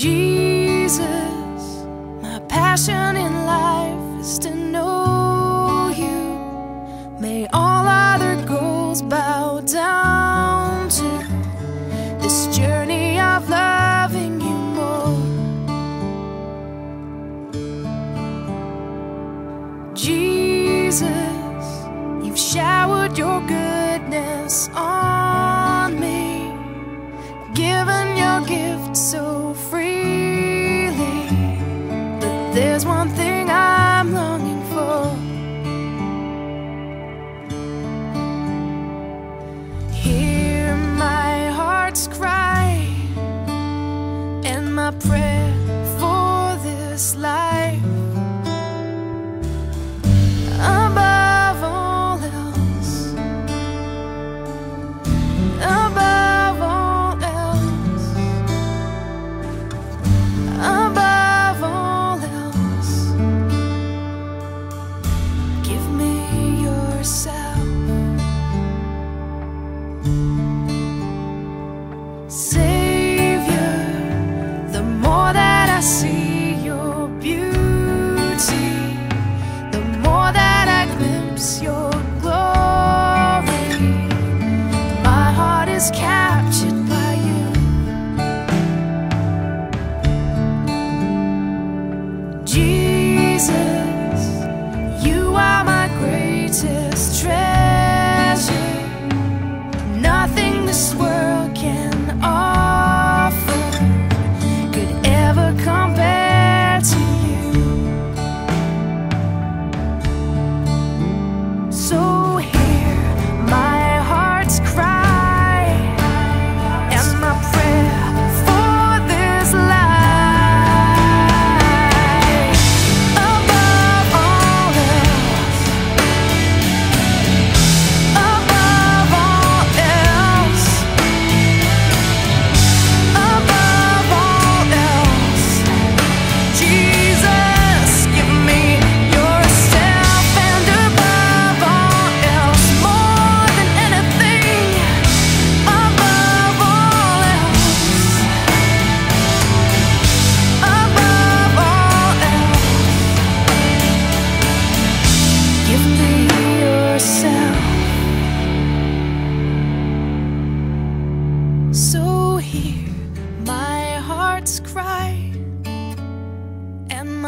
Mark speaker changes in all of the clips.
Speaker 1: Jesus, my passion in life is to know you. May all other goals bow down to this journey of loving you more. Jesus, you've showered your goodness on me, given your gift so captured by you. Jesus, you are my greatest treasure. Nothing this world.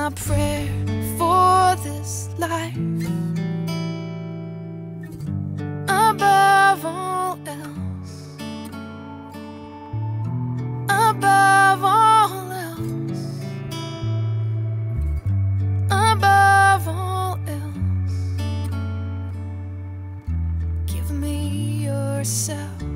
Speaker 1: my prayer for this life. Above all else, above all else, above all else, give me yourself.